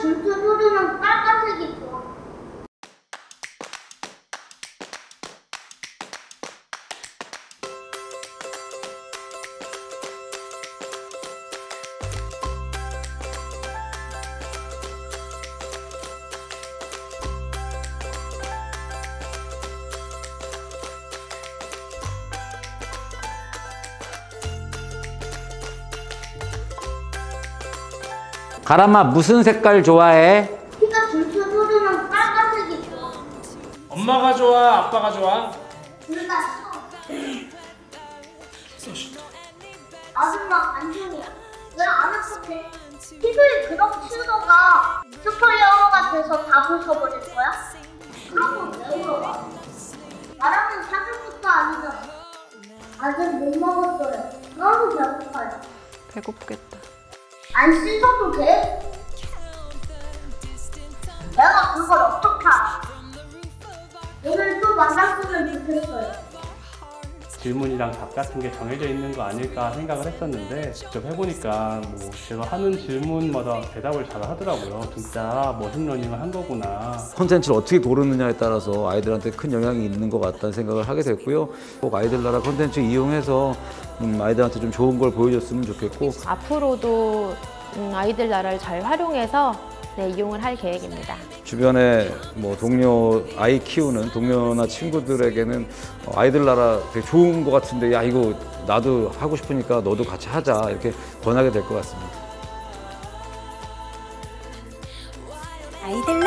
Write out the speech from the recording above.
줄줄 흐르는 빨간색이 가람아 무슨 색깔 좋아해? 키가 줄줄 흐르는 빨간색이 좋아. 엄마가 좋아, 아빠가 좋아? 둘다 싫어. 아줌마 안중이야. 왜안 아프대? 피부에 그렇게 치우다가 슈퍼히어로가 돼서 다 부숴버릴 거야? 그런 건왜 물어봐? 말하면 사진부터 아니잖아. 아직 못 먹었어요. 너무 배고파요. 배고프겠다. 안 씻어도 돼? 내가 그걸 알아? 오늘 또 만났으면 좋겠어요. 질문이랑 답 같은 게 정해져 있는 거 아닐까 생각을 했었는데 직접 해보니까 뭐 제가 하는 질문마다 대답을 잘 하더라고요. 진짜 machine learning을 한 거구나. 콘텐츠를 어떻게 고르느냐에 따라서 아이들한테 큰 영향이 있는 것 같다는 생각을 하게 됐고요. 꼭 아이들 나라 콘텐츠 이용해서 음, 아이들한테 좀 좋은 걸 보여줬으면 좋겠고 앞으로도 음, 아이들 나라를 잘 활용해서 네, 이용을 할 계획입니다. 주변에 뭐 동료 아이 키우는 동료나 친구들에게는 어, 아이들 나라 되게 좋은 것 같은데 야 이거 나도 하고 싶으니까 너도 같이 하자 이렇게 권하게 될 것 같습니다. 아이들